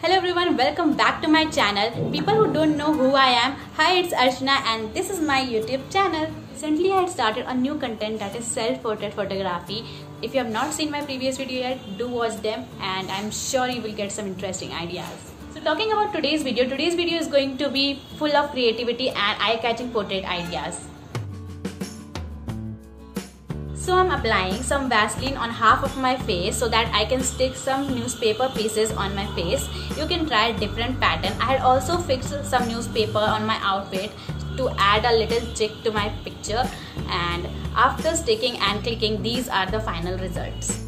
Hello everyone, welcome back to my channel. People who don't know who I am, hi it's Archana and this is my YouTube channel. Recently I had started a new content that is self-portrait photography. If you have not seen my previous video yet, do watch them and I'm sure you will get some interesting ideas. So talking about today's video, today's video is going to be full of creativity and eye-catching portrait ideas. So I'm applying some Vaseline on half of my face so that I can stick some newspaper pieces on my face. You can try a different pattern. I had also fixed some newspaper on my outfit to add a little chick to my picture and after sticking and clicking these are the final results.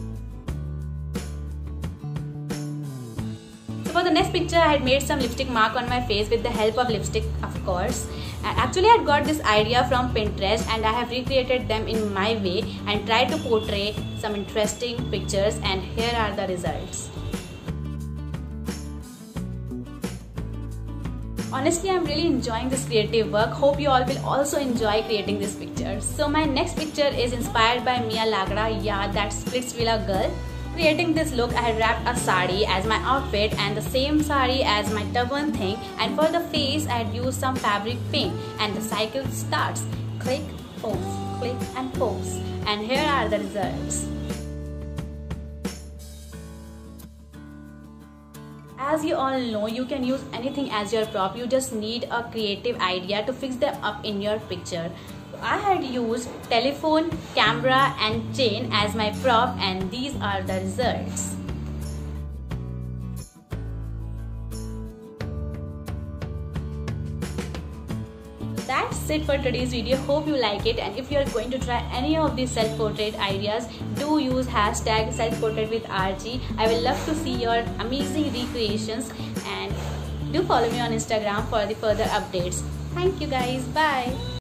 So for the next picture I had made some lipstick mark on my face with the help of lipstick of course uh, Actually, I had got this idea from Pinterest and I have recreated them in my way and tried to portray some interesting pictures and here are the results. Honestly, I'm really enjoying this creative work. Hope you all will also enjoy creating this picture. So my next picture is inspired by Mia Lagra, yeah, that Splitsvilla girl. Creating this look, I had wrapped a sari as my outfit and the same sari as my turban thing and for the face I had used some fabric paint and the cycle starts. Click, pose, click and pose and here are the results. As you all know, you can use anything as your prop. You just need a creative idea to fix them up in your picture. I had used telephone, camera and chain as my prop and these are the results. that's it for today's video. Hope you like it. And if you are going to try any of these self-portrait ideas do use hashtag self-portrait with Archi I will love to see your amazing recreations. And do follow me on Instagram for the further updates. Thank you guys. Bye